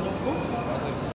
반가워요. 나놓고